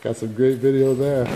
Got some great video there.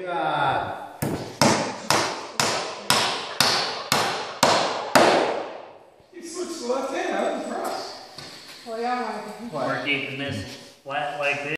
Good job. You switched the left hand, I was impressed. Well, yeah, I wanted to- we're keeping this flat like this.